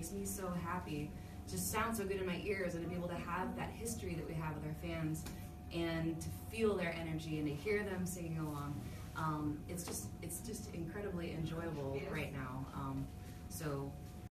makes me so happy. Just sounds so good in my ears, and to be able to have that history that we have with our fans, and to feel their energy and to hear them singing along. Um, it's just it's just incredibly enjoyable right now. Um, so